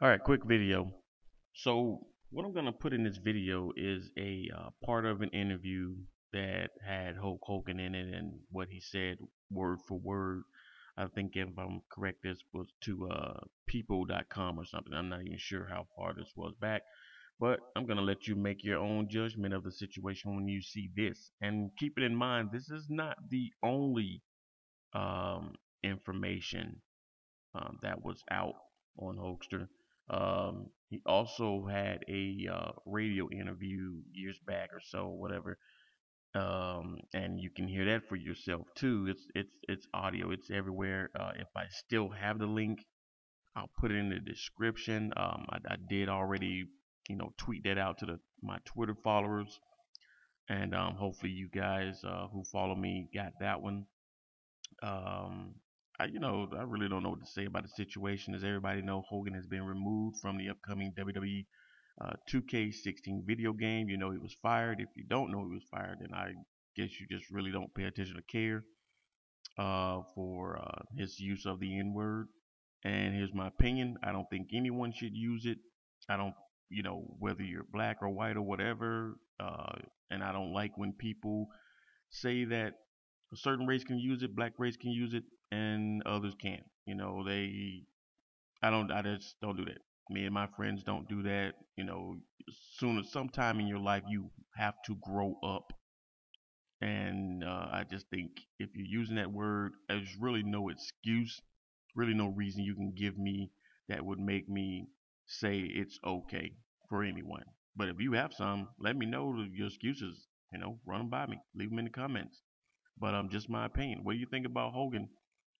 All right, quick video. So what I'm gonna put in this video is a uh, part of an interview that had Hulk Hogan in it, and what he said word for word. I think if I'm correct, this was to uh, people.com or something. I'm not even sure how far this was back, but I'm gonna let you make your own judgment of the situation when you see this. And keep it in mind, this is not the only um, information um, that was out on Hulkster. Um, he also had a uh, radio interview years back or so, whatever. Um, and you can hear that for yourself too. It's it's it's audio. It's everywhere. Uh, if I still have the link, I'll put it in the description. Um, I, I, did already, you know, tweet that out to the my Twitter followers, and um, hopefully you guys uh, who follow me got that one. Um, I, you know, I really don't know what to say about the situation. As everybody know, Hogan has been removed from the upcoming WWE uh, 2K16 video game. You know he was fired. If you don't know he was fired, then I guess you just really don't pay attention to care uh, for uh, his use of the N-word. And here's my opinion: I don't think anyone should use it. I don't, you know, whether you're black or white or whatever. Uh, and I don't like when people say that a certain race can use it, black race can use it, and others can't. You know, they, I don't, I just don't do that. Me and my friends don't do that. You know, soon as sometime in your life you have to grow up. And uh, I just think if you're using that word, there's really no excuse, really no reason you can give me that would make me say it's okay for anyone. But if you have some, let me know your excuses. You know, run them by me. Leave them in the comments. But um, just my opinion. What do you think about Hogan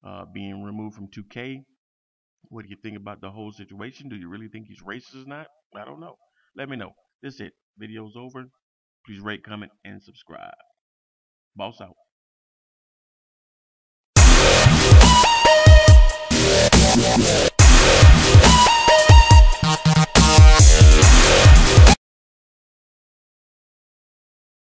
uh, being removed from 2K? What do you think about the whole situation? Do you really think he's racist or not? I don't know. Let me know. This is it. Video's over. Please rate, comment, and subscribe. Boss out.